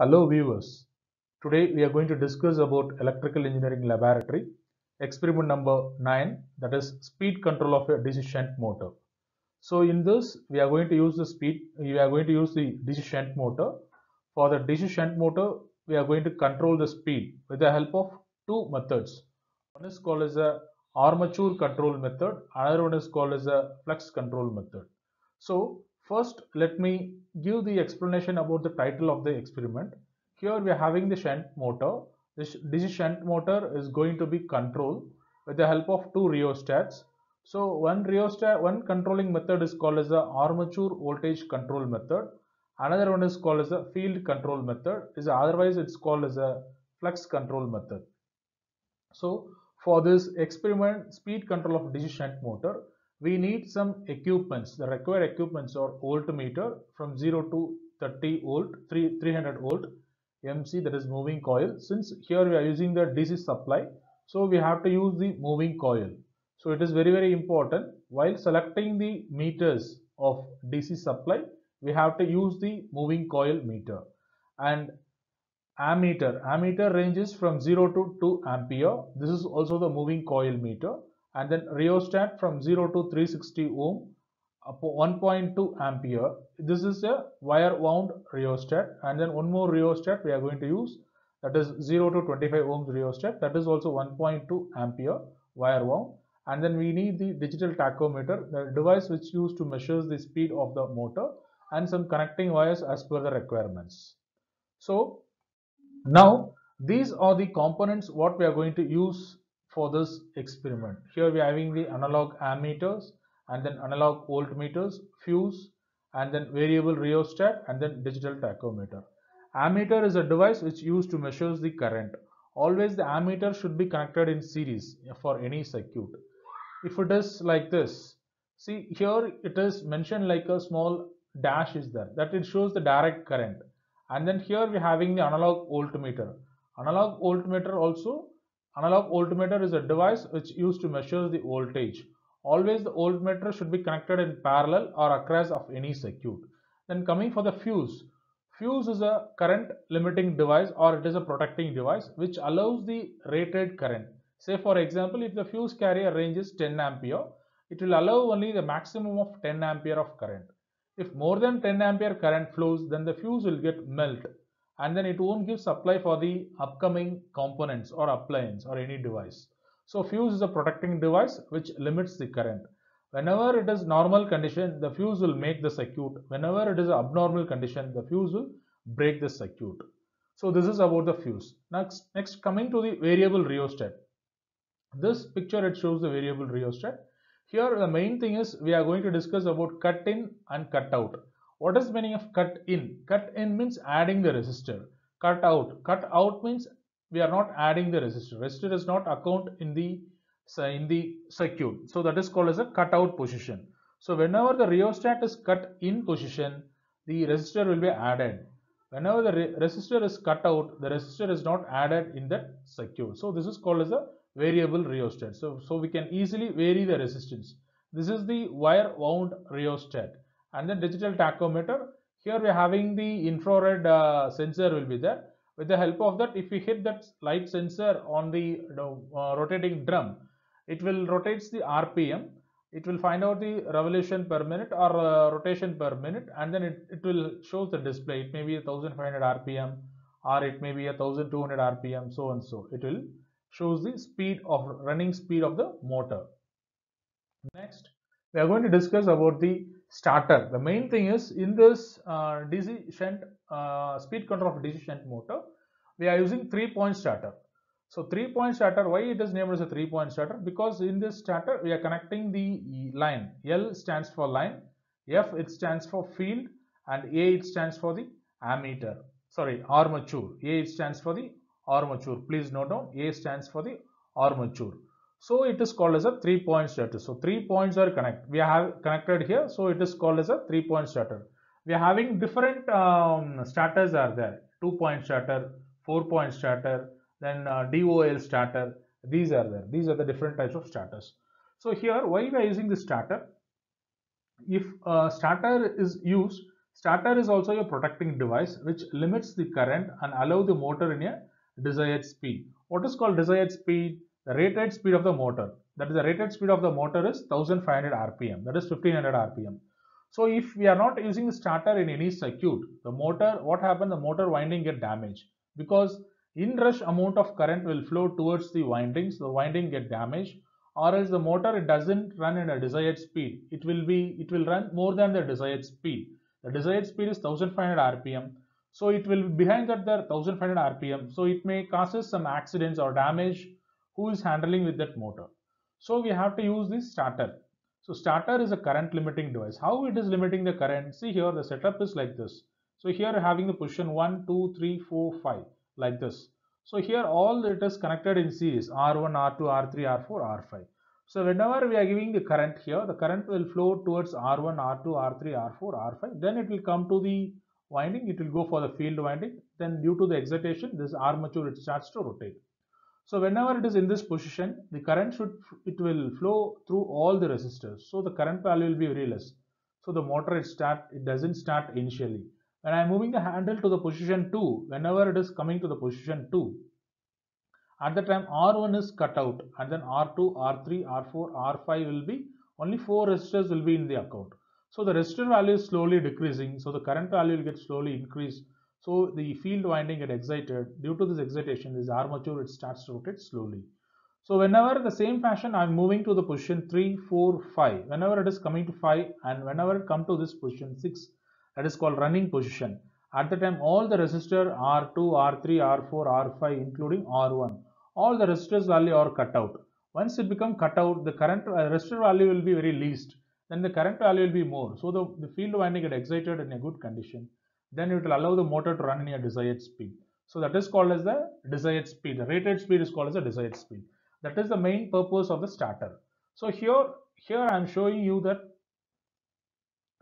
Hello viewers. Today we are going to discuss about electrical engineering laboratory experiment number 9 that is speed control of a DC shunt motor. So in this we are going to use the speed we are going to use the DC shunt motor. For the DC shunt motor we are going to control the speed with the help of two methods. One is called as a armature control method another one is called as a flux control method. So first let me give the explanation about the title of the experiment. Here we are having the shunt motor. This DC shunt motor is going to be controlled with the help of two rheostats. So one rheostat, one controlling method is called as the armature voltage control method. Another one is called as a field control method. Is otherwise it's called as a flux control method. So for this experiment speed control of DC shunt motor, we need some equipments. The required equipments are voltmeter from 0 to 30 volt, 3, 300 volt, MC that is moving coil. Since here we are using the DC supply, so we have to use the moving coil. So it is very very important while selecting the meters of DC supply, we have to use the moving coil meter and ammeter ammeter ranges from 0 to 2 ampere this is also the moving coil meter and then rheostat from 0 to 360 ohm up 1.2 ampere. This is a wire wound rheostat. And then one more rheostat we are going to use. That is 0 to 25 ohms rheostat. That is also 1.2 ampere wire wound. And then we need the digital tachometer the device which used to measures the speed of the motor and some connecting wires as per the requirements. So now these are the components what we are going to use for this experiment. Here we are having the analog ammeters and then analog voltmeters, fuse and then variable rheostat and then digital tachometer. Ammeter is a device which used to measure the current. Always the ammeter should be connected in series for any circuit. If it is like this, see here it is mentioned like a small dash is there that it shows the direct current and then here we are having the analog voltmeter analog voltmeter also analog voltmeter is a device which used to measure the voltage. Always the voltmeter should be connected in parallel or across of any circuit. Then coming for the fuse. Fuse is a current limiting device or it is a protecting device which allows the rated current. Say for example if the fuse carrier range is 10 ampere it will allow only the maximum of 10 ampere of current. If more than 10 ampere current flows, then the fuse will get melt and then it won't give supply for the upcoming components or appliance or any device. So fuse is a protecting device which limits the current. Whenever it is normal condition, the fuse will make the circuit. Whenever it is abnormal condition, the fuse will break the circuit. So this is about the fuse. Next, next coming to the variable rheostat. This picture it shows the variable rheostat here the main thing is we are going to discuss about cut in and cut out. What is meaning of cut in? Cut in means adding the resistor. Cut out. Cut out means we are not adding the resistor. Resistor is not account in the in the circuit. So that is called as a cut out position. So whenever the rheostat is cut in position, the resistor will be added. Whenever the re resistor is cut out, the resistor is not added in that circuit. So this is called as a variable rheostat. So, so we can easily vary the resistance. This is the wire wound rheostat and then digital tachometer. Here we are having the infrared uh, sensor will be there. With the help of that, if we hit that light sensor on the uh, rotating drum, it will rotates the RPM. It will find out the revolution per minute or uh, rotation per minute and then it, it will show the display. It may be a 1500 RPM or it may be a 1200 RPM so and so. It will shows the speed of running speed of the motor. Next, we are going to discuss about the starter. The main thing is in this uh, DC shunt uh, speed control of DC shunt motor, we are using three point starter. So three point starter, why it is named as a three point starter? Because in this starter we are connecting the line. L stands for line, F it stands for field, and A it stands for the ammeter. Sorry, armature. A it stands for the armature. Please note down A stands for the armature. So it is called as a three point starter. So three points are connect. We have connected here. So it is called as a three point starter. We are having different um, starters are there. Two point starter, four point starter, then uh, DOL starter. These are there. These are the different types of starters. So here why we are using the starter? If uh, starter is used, Starter is also a protecting device which limits the current and allow the motor in a desired speed. What is called desired speed? The rated speed of the motor. That is the rated speed of the motor is 1500 rpm. That is 1500 rpm. So if we are not using the starter in any circuit, the motor, what happened? The motor winding get damaged because inrush amount of current will flow towards the windings. The winding get damaged or else the motor it doesn't run in a desired speed. It will be, it will run more than the desired speed. The desired speed is 1500 rpm. So it will be behind that the 1500 rpm. So it may causes some accidents or damage who is handling with that motor. So we have to use this starter. So starter is a current limiting device. How it is limiting the current? See here the setup is like this. So here having the position 1, 2, 3, 4, 5 like this. So here all it is connected in series R1, R2, R3, R4, R5. So whenever we are giving the current here, the current will flow towards R1, R2, R3, R4, R5. Then it will come to the winding, it will go for the field winding. Then due to the excitation, this armature it starts to rotate. So whenever it is in this position, the current should, it will flow through all the resistors. So the current value will be very less. So the motor it start, it doesn't start initially. When I am moving the handle to the position 2, whenever it is coming to the position 2, at the time R1 is cut out and then R2, R3, R4, R5 will be, only 4 resistors will be in the account. So the resistor value is slowly decreasing. So the current value will get slowly increased so the field winding get excited. Due to this excitation, this armature it starts to rotate slowly. So whenever the same fashion I'm moving to the position 3, 4, 5. Whenever it is coming to 5 and whenever it come to this position 6, that is called running position. At the time all the resistor R2, R3, R4, R5 including R1, all the resistors value are cut out. Once it become cut out, the current uh, resistor value will be very least. Then the current value will be more. So the, the field winding get excited in a good condition then it will allow the motor to run in a desired speed. So that is called as the desired speed. The rated speed is called as the desired speed. That is the main purpose of the starter. So here, here I am showing you that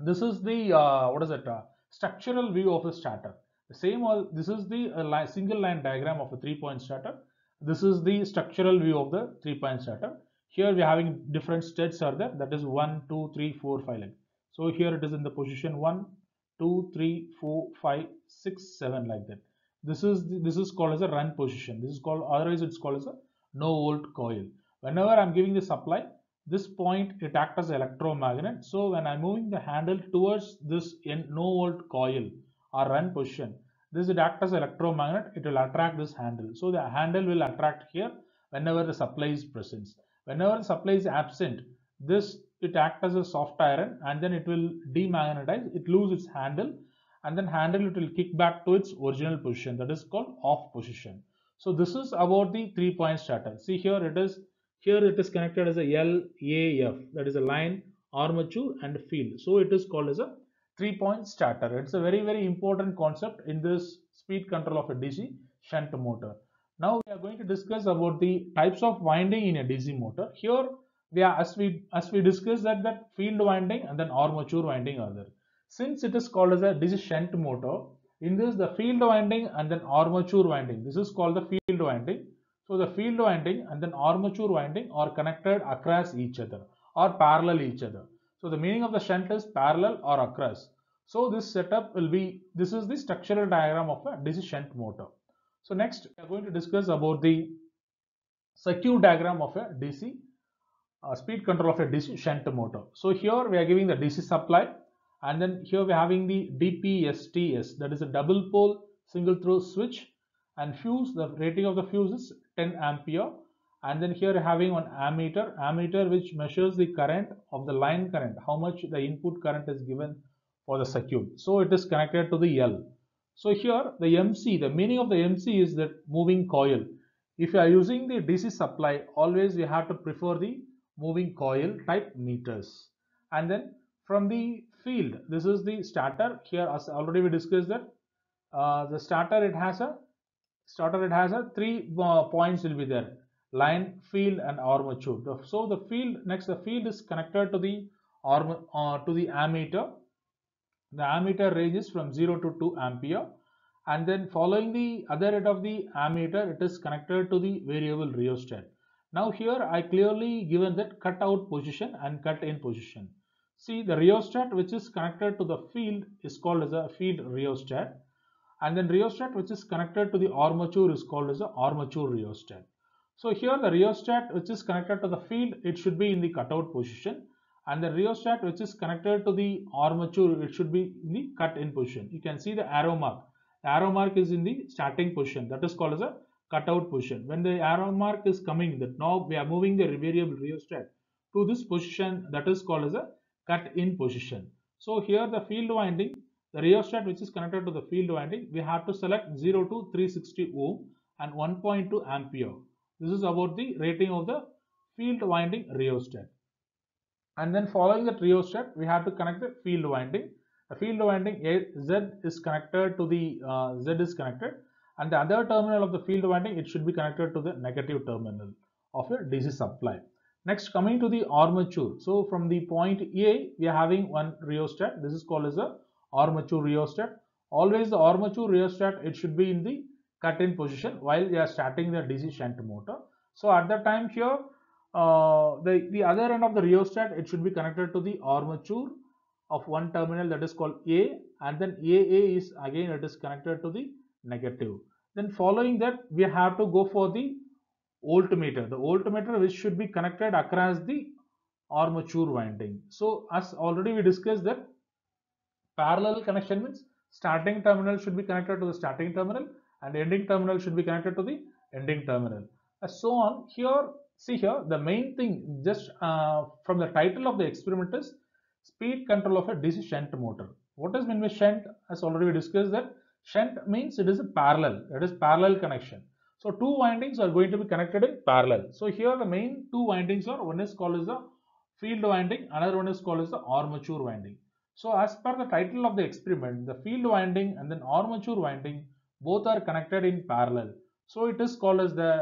this is the uh, what is it uh, structural view of the starter. The same all this is the uh, line, single line diagram of a three point starter. This is the structural view of the three point starter. Here we are having different states are there. That is one, two, three, four, five. Like. So here it is in the position one, 2 3 4 5 6 7 like that. This is this is called as a run position. This is called otherwise it's called as a no volt coil. Whenever i'm giving the supply this point it acts as electromagnet. So when i'm moving the handle towards this in no volt coil or run position this will act as electromagnet. It will attract this handle. So the handle will attract here whenever the supply is present. Whenever the supply is absent this it act as a soft iron and then it will demagnetize it lose its handle and then handle it will kick back to its original position that is called off position. So this is about the three point starter. See here it is here it is connected as a LAF that is a line armature and field. So it is called as a three point starter. It's a very very important concept in this speed control of a DC shunt motor. Now we are going to discuss about the types of winding in a DC motor. Here are as we as we discussed that that field winding and then armature winding are there. Since it is called as a DC shunt motor in this the field winding and then armature winding this is called the field winding. So the field winding and then armature winding are connected across each other or parallel each other. So the meaning of the shunt is parallel or across. So this setup will be this is the structural diagram of a DC shunt motor. So next we are going to discuss about the circuit diagram of a DC uh, speed control of a DC shunt motor. So here we are giving the DC supply and then here we are having the DPSTS that is a double pole single throw switch and fuse the rating of the fuse is 10 ampere. And then here having one ammeter ammeter which measures the current of the line current how much the input current is given for the circuit. So it is connected to the L. So here the MC the meaning of the MC is that moving coil. If you are using the DC supply always you have to prefer the moving coil type meters. And then from the field this is the starter. Here as already we discussed that uh, the starter it has a starter it has a three uh, points will be there. Line field and armature. So the field next the field is connected to the arm uh, to the ammeter. The ammeter ranges from 0 to 2 ampere. And then following the other end of the ammeter it is connected to the variable rheostat now here I clearly given that cut out position and cut in position. see the rheostat which is connected to the field is called as a field rheostat and then rheostat which is connected to the armature is called as a armature rheostat. So here the rheostat which is connected to the field it should be in the cutout position and the rheostat which is connected to the armature it should be in the cut in position. You can see the arrow mark. The arrow mark is in the starting position that is called as a cutout position. When the arrow mark is coming that now we are moving the variable rheostat to this position that is called as a cut in position. So here the field winding, the rheostat which is connected to the field winding, we have to select 0 to 360 ohm and 1.2 ampere. This is about the rating of the field winding rheostat. And then following the rheostat, we have to connect the field winding. The field winding Z is connected to the uh, Z is connected and the other terminal of the field winding it should be connected to the negative terminal of your DC supply. Next coming to the armature. So from the point A we are having one rheostat. This is called as a armature rheostat. Always the armature rheostat it should be in the cut in position while we are starting the DC shunt motor. So at that time here uh, the, the other end of the rheostat it should be connected to the armature of one terminal that is called A and then AA is again it is connected to the negative. Then following that we have to go for the voltmeter. The voltmeter which should be connected across the armature winding. So as already we discussed that parallel connection means starting terminal should be connected to the starting terminal and ending terminal should be connected to the ending terminal. As so on here see here the main thing just uh, from the title of the experiment is speed control of a DC shunt motor. What does mean by shunt? As already we discussed that shunt means it is a parallel, it is parallel connection. So two windings are going to be connected in parallel. So here the main two windings are one is called as the field winding, another one is called as the armature winding. So as per the title of the experiment, the field winding and then armature winding both are connected in parallel. So it is called as the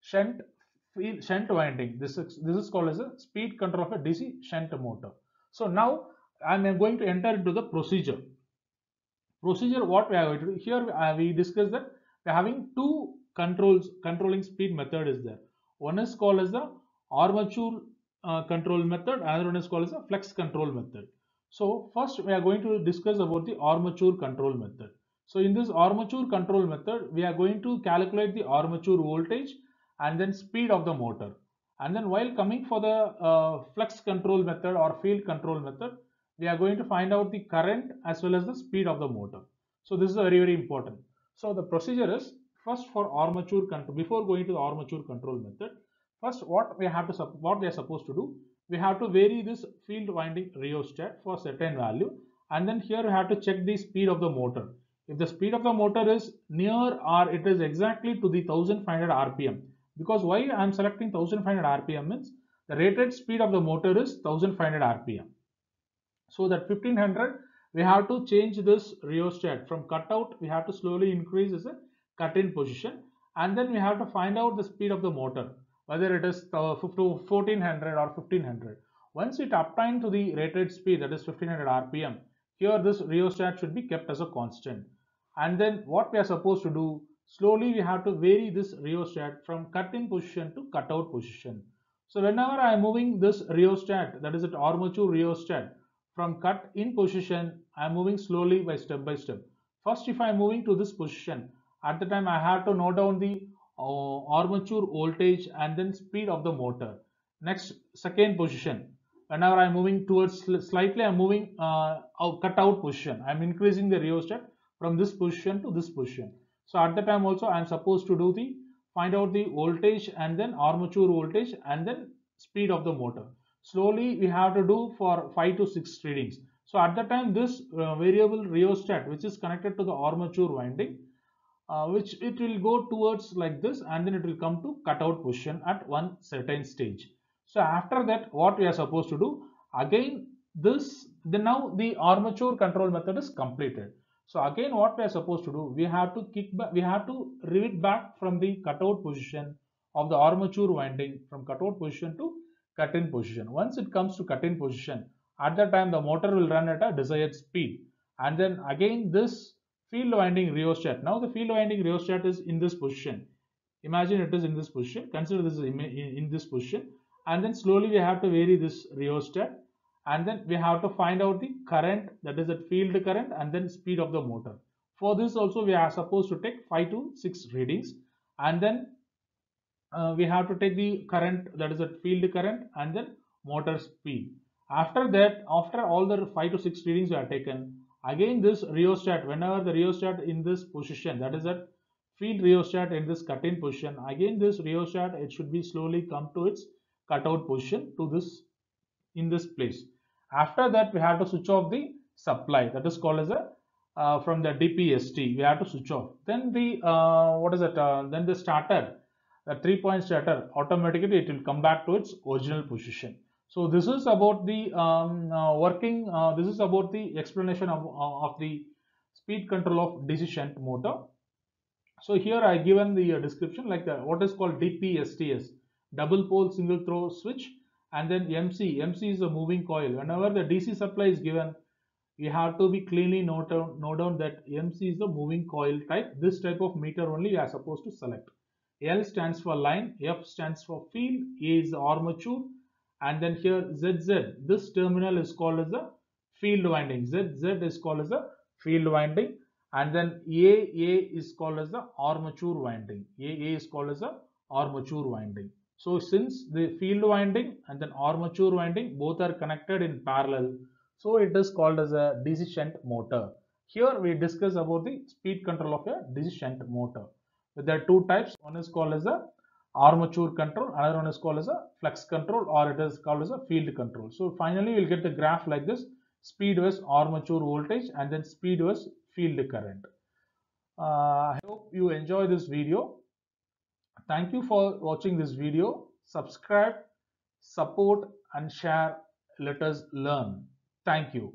shunt field shunt winding. This is this is called as a speed control of a DC shunt motor. So now I am going to enter into the procedure. Procedure what we are going to do here uh, we discussed that we are having two controls controlling speed method is there. One is called as the armature uh, control method, another one is called as a flux control method. So first we are going to discuss about the armature control method. So in this armature control method, we are going to calculate the armature voltage and then speed of the motor. And then while coming for the uh, flux control method or field control method, we are going to find out the current as well as the speed of the motor. So this is very very important. So the procedure is first for armature control before going to the armature control method. First what we have to what we are supposed to do we have to vary this field winding rheostat for certain value and then here we have to check the speed of the motor. If the speed of the motor is near or it is exactly to the 1500 rpm because why I am selecting 1500 rpm means the rated speed of the motor is 1500 rpm. So that 1500 we have to change this rheostat from cutout we have to slowly increase as a cut in position and then we have to find out the speed of the motor whether it is uh, 1400 or 1500. Once it obtained to the rated speed that is 1500 rpm, here this rheostat should be kept as a constant. And then what we are supposed to do, slowly we have to vary this rheostat from cut in position to cut out position. So whenever I am moving this rheostat, that is an armature rheostat, from cut in position, I am moving slowly by step by step. First, if I am moving to this position, at the time I have to note down the uh, armature voltage and then speed of the motor. Next, second position. Whenever I'm moving towards slightly, I'm moving uh, out, cut out position. I'm increasing the rheostat from this position to this position. So at the time also, I'm supposed to do the find out the voltage and then armature voltage and then speed of the motor. Slowly, we have to do for five to six readings. So at the time, this uh, variable rheostat, which is connected to the armature winding, uh, which it will go towards like this and then it will come to cutout position at one certain stage. So after that what we are supposed to do again this then now the armature control method is completed. So again what we are supposed to do we have to kick back we have to read back from the cutout position of the armature winding from cutout position to cut in position. Once it comes to cut in position at that time the motor will run at a desired speed and then again this field winding rheostat. Now the field winding rheostat is in this position. Imagine it is in this position. Consider this is in this position and then slowly we have to vary this rheostat and then we have to find out the current that is the field current and then speed of the motor. For this also we are supposed to take 5 to 6 readings and then uh, we have to take the current that is the field current and then motor speed. After that, after all the 5 to 6 readings are taken, again this rheostat, whenever the rheostat in this position, that is that field rheostat in this cut in position, again this rheostat, it should be slowly come to its cut-out position to this, in this place. After that, we have to switch off the supply, that is called as a, uh, from the DPST, we have to switch off. Then the, uh, what is it, uh, then the starter, the three point starter, automatically it will come back to its original position. So this is about the um, uh, working, uh, this is about the explanation of, uh, of the speed control of shunt motor. So here I given the uh, description like the, what is called DPSTS, double pole single throw switch and then MC, MC is a moving coil. Whenever the DC supply is given, you have to be cleanly note down, note down that MC is the moving coil type. This type of meter only you are supposed to select. L stands for line, F stands for field, A is the armature, and then here ZZ this terminal is called as a field winding. ZZ is called as a field winding and then AA is called as the armature winding. AA is called as a armature winding. So since the field winding and then armature winding both are connected in parallel so it is called as a shunt motor. Here we discuss about the speed control of a shunt motor there are two types. One is called as a armature control. Another one is called as a flux control or it is called as a field control. So finally you'll get the graph like this. Speed versus armature voltage and then speed versus field current. Uh, i hope you enjoy this video. Thank you for watching this video. Subscribe support and share. Let us learn. Thank you